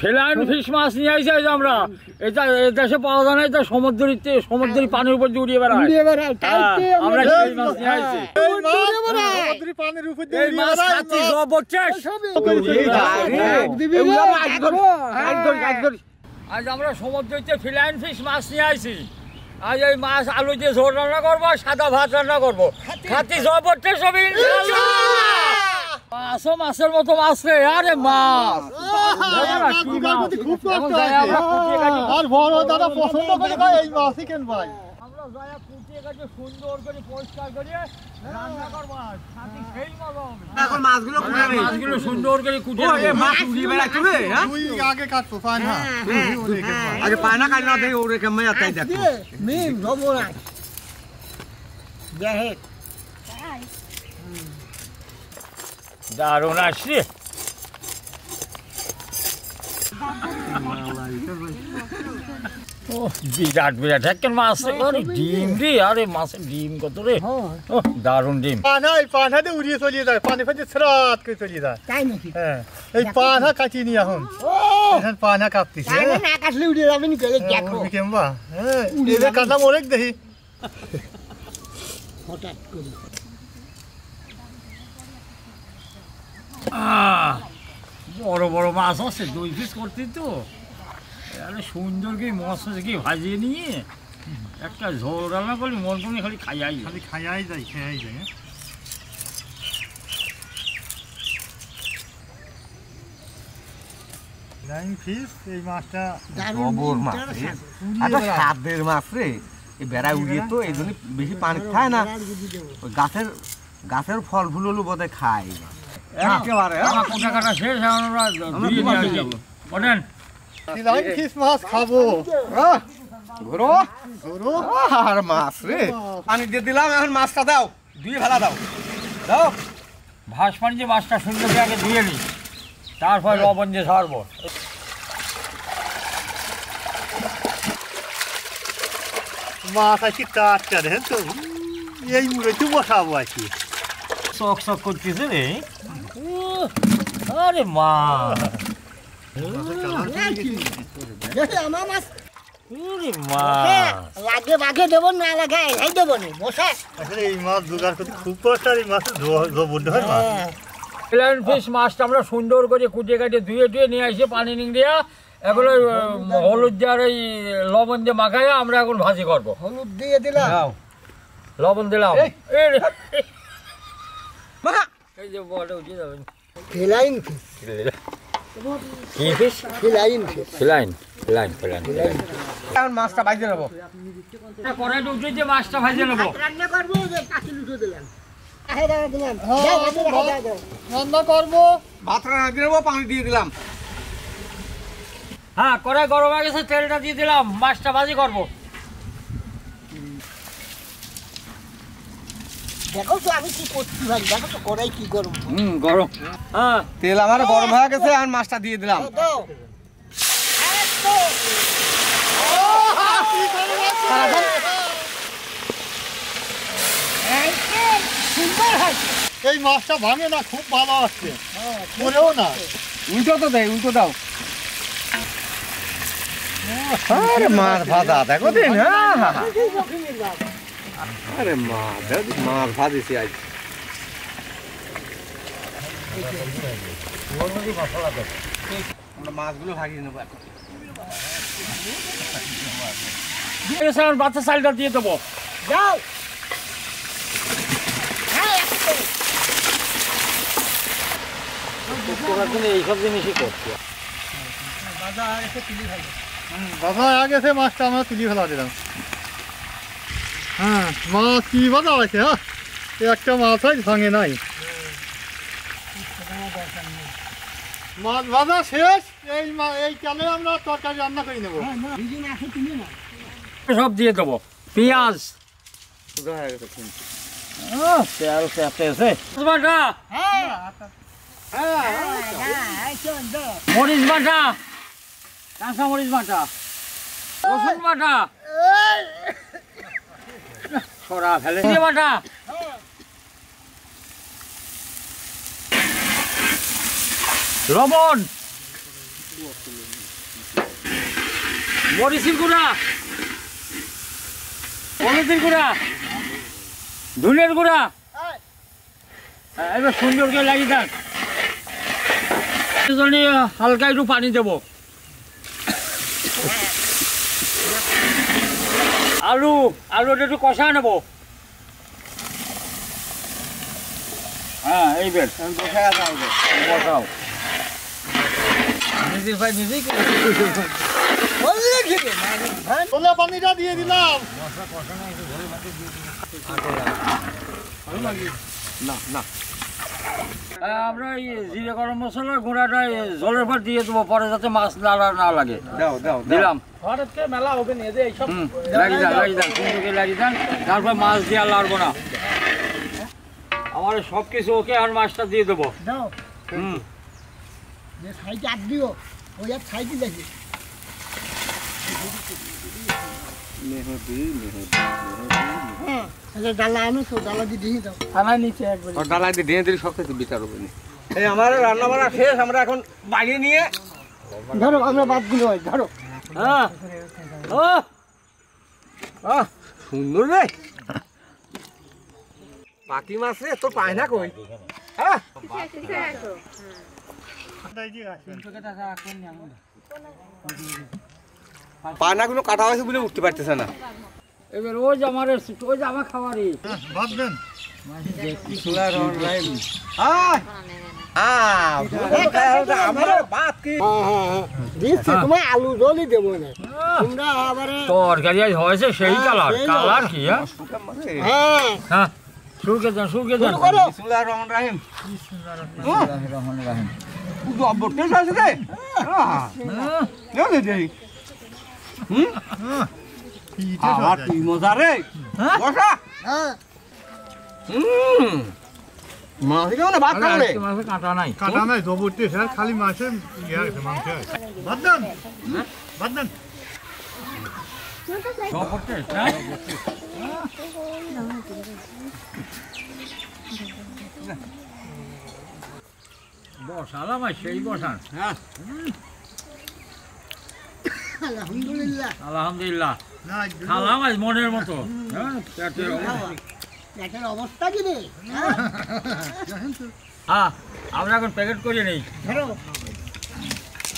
Feline fish মাছ নিয়ে আসি এই যে আমরা এটা এ দেশে পাওয়া যায় না এটা সমুদ্রিতে সমুদ্রের পানির উপর দিয়ে উড়িয়ে বেড়ায়। উড়িয়ে বেড়ায়, হ্যাঁ, আমরা সেই মাছ নিয়ে আসি এই মাছ উড়িয়ে পানির উপর দিয়ে এই মাছ খাচ্ছি মাছ। সব সবই। এই হ্যাঁ। আজ আমরা সমুদ্রতে ফিলাইন ফিশ মাছ নিয়ে আসি আজ এই মাছ আলু দিয়ে ঝোল রান্না করব সাদা ভাত রান্না করব। খাতি সব হচ্ছে সব মাছও মাছের মতো মাছ রে আরে মাছ। এই মাছ কি জোগাড় মাছ? করতে খুব কষ্ট এখন যাই আমরা কুটিয়ে কাটি। আছে। আর বড় দাদা পছন্দ করে খায় এই মাছই কেন ভাই আমরা যায়া কুটিয়ে কাটি সুন্দর করে পরিষ্কার করে রান্না করব আজ। খাতি সেই মজা হবে। এখন মাছগুলো কোথায় মাছগুলো সুন্দর করে কুটিয়ে ও, মাছ উড়িয়ে বেড়াচ্ছে রে, হ্যাঁ? তুই আগে কাটতো? আগে ওরে কেমন দেখো মিম, সর্বনাশ। দেখে, দারুণ আসছে বিরাট বিরাট। একজন মাছ রে। আরে ডিম রে আরে মাছের ডিম কত রে। হ্যাঁ, ও দারুণ ডিম। পানা এই পানাতে উড়িয়ে চলিয়ে যায় পানি ফেলে ছড়াত করে চলিয়ে যায়। তাই নাকি? হ্যাঁ এই পানা কাটিয়ে নি এখন ও, এখন পানা কাটতেছে তাই না, না কাটলে উড়ে যাবে নি, গেলে দেখো। কেমবা? হ্যাঁ এদের কাটা মরে দেখি। হঠাৎ করে। আহ, বড় বড় মাছ আছে দুই পিস করতে তো আরে সুন্দর কি মশলা কি ভাজিয়ে নিয়ে একটা ঝোল রান্না করলি মন করে খালি খাইয়াই খালি খাইয়াই যায় খেয়াই যায়। লাইন ফিস এই মাছটা দারুণ জবর মাছ রে। একটা স্বাদের মাছ রে এই বেড়া উড়িয়ে তো এই জন্য বেশি পানি খায় না বেড়ার গুজি দেবো। ওই গাছের গাছের ফল ফুল হলো বোধহয় খায় একেবারে কোটা কাটা শেষ আমরা দিয়ে নিয়ে আসি যাব ওঠেন মাছ খাব। ঘুরো ধরো আর মাছ রে। পানি দিয়ে দিলাম এখন মাছটা দাও। দুই ভেলা দাও। দাও। ভাস পানি যে মাছটা সুন্দর করে আগে ধুয়ে নিই তারপর লবণ দিয়ে ছাড়বো মাছ আছে টাটকা দেখেন তো। এই মুড়ে তো বসাবো আছি চক চক করতেছে রে। আরে মা। আমার মাছ মা। হ্যাঁ, লাগে বাঘে দেবো না লাগে এই দেবো নি বসে। আসলে এই মাছ জোগাড় করতে খুব কষ্ট আর এই মাছ জবরদস্ত হয় মাছ। হ্যাঁ, প্লেন ফিশ মাছটা আমরা সুন্দর করে কুটিয়ে কাটিয়ে ধুয়ে টুয়ে নিয়ে আসি পানি নিংড়িয়া এগুলো উম, হলুদ দিয়ে আর এই লবণ দিয়ে মাখাইয়া আমরা এখন ভাজি করব। হলুদ দিয়ে দিলাম। লবণ দিলাম। এই। যে উঠিয়ে যাবেন ফিলাইন ফিস কি fish feline fish feline feline feline এখন মাছটা বাইজে নেব। কড়াইটা উঠে দিয়ে মাছটা ভাজে নেব। রান্না করব যে পাখি লুটো দিলাম। আহে দাঁড়া দিলাম। যাও, হাতে রাখো, দাও, দাও। রান্না করব। ভাত রান্না দিয়ে নেব পানি দিয়ে দিলাম। হ্যাঁ কড়াই গরম হয়ে গেছে তেলটা দিয়ে দিলাম মাছটা ভাজি করব। দেখো তো আমি কি করছি ভাই? দেখো তো কড়াই কি হুম গরম। হ্যাঁ। তেল আমার গরম হয়ে গেছে আর মাছটা দিয়ে দিলাম। দাও, এই সুন্দর হয়েছে এই মাছটা ভাঙে না খুব ভালো আসছে। মরেও না। উল্টো তো দেয় উল্টো দাও। আরে মাছ ভাজা দেখো দিন হ্যাঁ। আরে মাছ দেখো মাছ ভাজিছি আজ। মাছগুলো ভাগিয়ে নেব এখন। বাচ্চা চালটা দিয়ে দেবো। যাও। এইসব জিনিসই করছি বাবা আগে মাছটা আমরা তুলি ফেলা দিলাম। হ্যাঁ মাছ কি বাজা আছে হ্যাঁ? একটা মাছ হয় ভাঙে নাই। মাছ ভাজা শেষ এই এই চালে আমরা তরকারি রান্না করে নেব। না সব দিয়ে দেবো। পেঁয়াজ। হয়ে হ্যাঁ। হ্যাঁ। মরিচ বাটা। কাঁচা মরিচ বাটা। রসুন বাটা। সরা ফেলে। বাটা। লবণ মরিচের গুঁড়া। হলুদের গুঁড়া। গুঁড়া। হ্যাঁ, এবার সুন্দর করে লাগিয়ে জন্য হালকা একটু পানি দেবো। আলু আলুটা একটু কষা নেব। হ্যাঁ এই বের বসাও। নিজের ভাই নিজেই করে। তোলা পানিটা দিয়ে দিলাম। আহ, আমরা এই জিরে গরম মশলার গুঁড়াটা জলের পর দিয়ে দেবো পরে যাতে মাছ নাড়া না লাগে। দাও দাও দিলাম। লাগিয়ে দেন লাগিয়ে দেন করে দেন? তারপর মাছ দিয়ে আর লাড়বো না। আমার সব কিছু ওকে আর মাছটা দিয়ে দেবো। দাও। হুম। সাইডে আট দিও ওই এক সাইডে দেখি। হ্যাঁ আচ্ছা ডালা আনো তো ডালা দিয়ে দিয়ে দাও। নিচে একবার। ডালাই দিয়ে দিলে সব কিছু বিচার হবে এই আমার রান্না বান্না শেষ আমরা এখন বাইরে নিয়ে ধরো আমরা বাদগুলো হয় ধরো। হ্যাঁ। ও সুন্দর রে। পাকি মাছ রে তোর পায় না কই? হ্যাঁ। পায়নাগুলো কাটা হয়েছে বলে উঠতে পারতেছে না এবার ওই আমার ওই আমার খাবারই ভাত হ্যাঁ হ্যাঁ হ্যাঁ আলু জলই দেবো না তরকারি হয়েছে সেই কালার কালার কি হ্যাঁ হ্যাঁ হ্যাঁ শুরুকে রহিম টেস্ট আছে রে আর কি মজা রে। বসা। হ্যাঁ। মাছ কেমন ভাত খাব রে মাছে কাঁটা নাই। কাটা নাই জবরটি স্যার খালি মাছের ইয়ে মাংস ভাত দেন। ভাত দেন। সব করতে হ্যাঁ বসালাম সেই বসান। হ্যাঁ। আলহামদুলিল্লাহ। আলহামদুলিল্লাহ। খালাম আজ মনের মতো। হ্যাঁ পেটের অবস্থা। কি রে? হ্যাঁ? হ্যাঁ আমরা এখন প্যাকেট করে নেই। ধরো।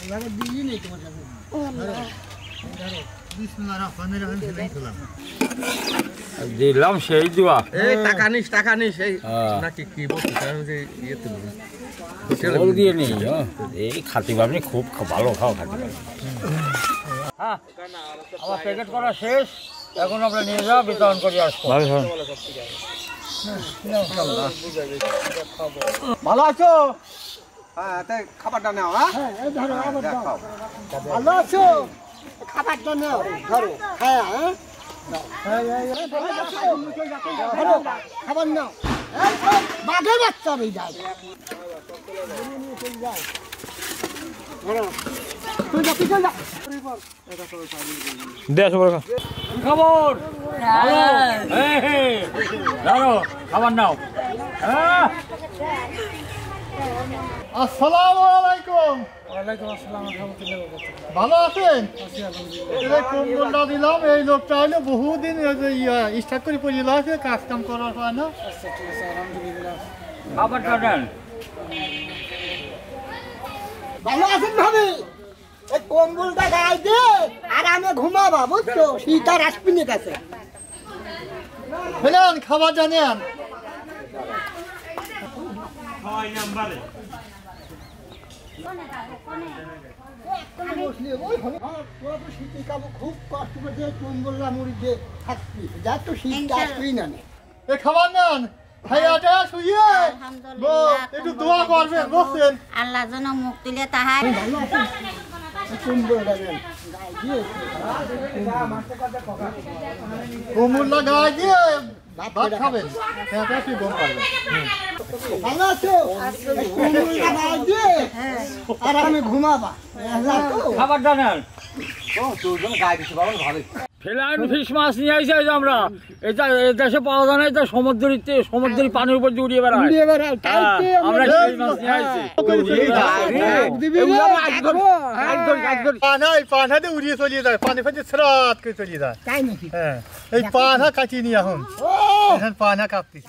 এভাবে দিই নেই তোমার কাছে। বিসমিল্লাহির রহমানির রহিম সেলাই খেলাম। দিলাম সেই দেওয়া এই টাকা নিস টাকা নিস এই। নাকি কি বলছিস? আমি যে ইয়েতে বলি দিয়ে নেই হ্যাঁ। এই খাতি আপনি খুব ভালো খাও খাতি হ্যাঁ? আমার প্যাকেট করা শেষ। এখন আমরা নিয়ে যাওয়া বিতরণ করে আসব ভালো আছো। হ্যাঁ খাবারটা নাও হ্যাঁ? হ্যাঁ খাও ভালো আছো? খাবারটা নাও। ধরো। হ্যাঁ হ্যাঁ। খাবার নাও। বাঘের বাচ্চা আমি যাই ধরো। খবর? ধরো খাবার নাও। হ্যাঁ? আসসালামু আলাইকুম। ভালো আছেন? এই দিলাম এই লোকটা হলো বহুদিন স্টার্ট করে পড়িয়ে আছে কাজ কাম করার হয় না। খাবারটা দেন ভালো আছেন ভাবি? কম্বলটা গায়ে দে আরামে ঘুমাবা বুঝছ? শীতার আসপিনের কাছে ফেলেন খাবারটা নেন বসলে ওই হবে। হ্যাঁ, তোরা তো শীতে কাবো খুব কষ্ট করে কম্বলটা মুড়ি দিয়ে থাকবি যা তো শীত না খাবার নেন আল্লাহ যেন মুখ তুলে তাহার গায়ে দিয়ে ভাত খাবেন হ্যাঁ তা গম পারবেন ভালো আছো? এই গায়ে দিয়ে আরামে ঘুমাবা। খাবার তো খাবারটা তোর জন্য গায়ে দিতে পারব ভালোই। ফেলাইন ফিশ মাছ নিয়ে আসি আজ আমরা। এটা এই দেশে পাওয়া যায় না এটা সমুদ্রিতে সমুদ্রের পানির উপর দিয়ে উড়িয়ে বেড়ায়। উড়িয়ে বেড়ায়, হ্যাঁ, আমরা সেই মাছ নিয়ে আসি দিবি পানা এই উড়িয়ে চলিয়ে যায় পানি ফানি স্রাত করে চলিয়ে যায়। তাই নাকি? হ্যাঁ এই পানা কাটিয়ে নি এখন। এখন পানা কাটতেছি